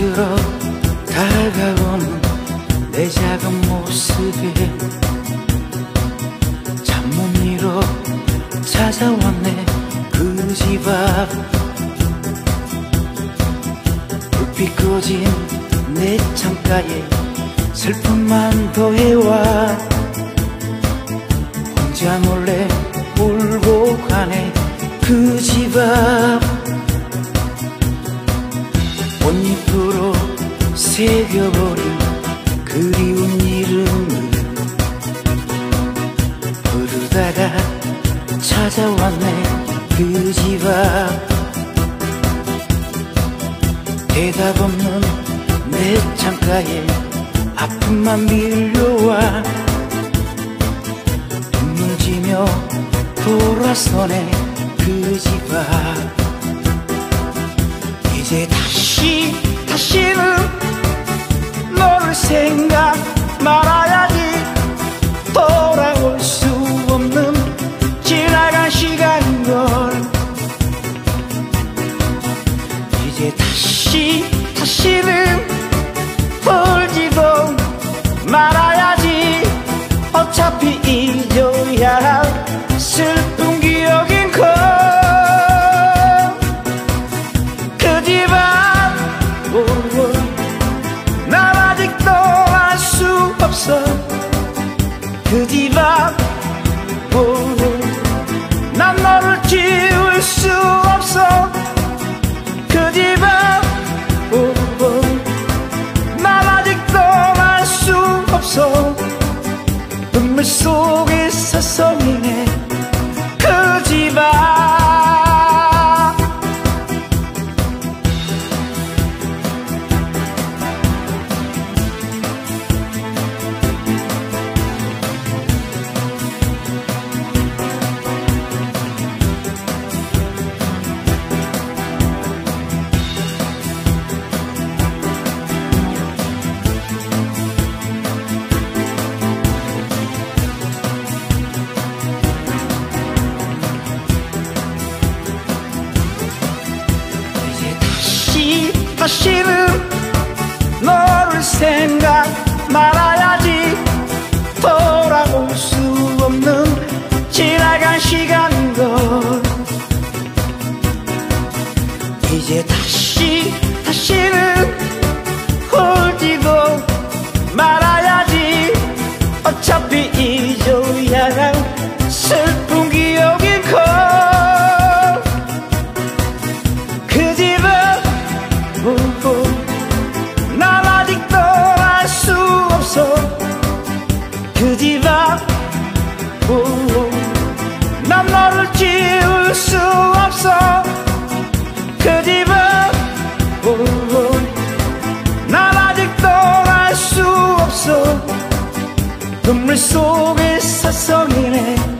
불빛으로 다가오는 내 작은 모습에 잠못 이뤄 찾아왔네 그 집 앞. 불빛 꺼진 내 창가에 슬픔만 더해와. 혼자 몰래 울고 가네 그 집 앞 새겨버린 그리운 이름을 부르다가 찾아왔네 그 집 앞 대답 없는 내 창가에 아픔만 밀려와 눈물 지며 돌아서네 그 집 앞 이제 다시 다시는 생각 말아야지. 돌아올 수 없는 지나간 시간걸 이제 다시 다시는 울지도 말아야지. 어차피 잊어야 할 없어. 그 집안 다시 다시는 너를 생각 말아야 난 너를 지울 수 없어. 그 집은 난 아직도 알 수 없어. 눈물 속에 사성이네